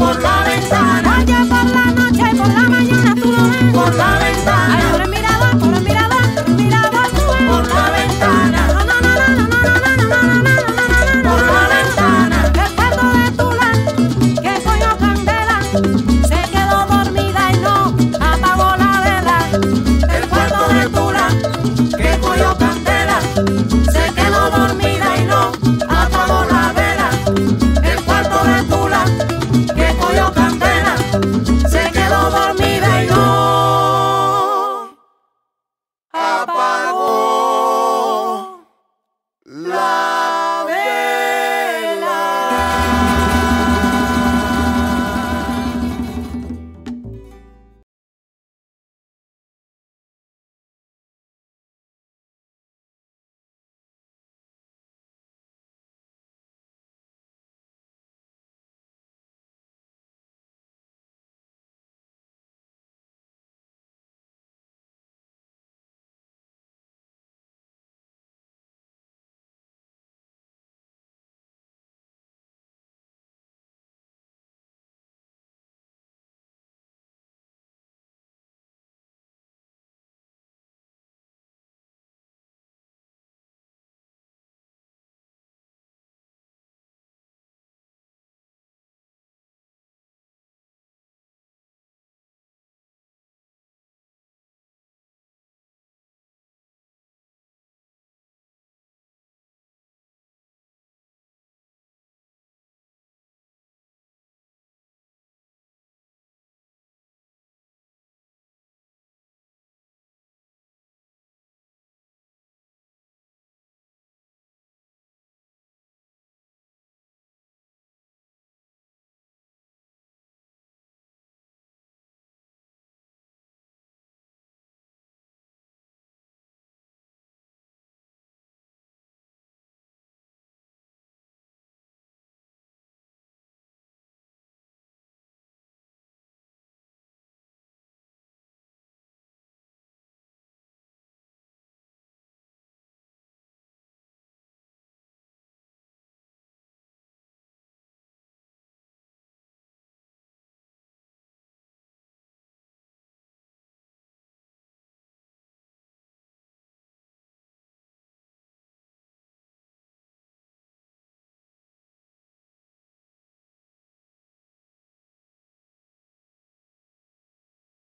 Por la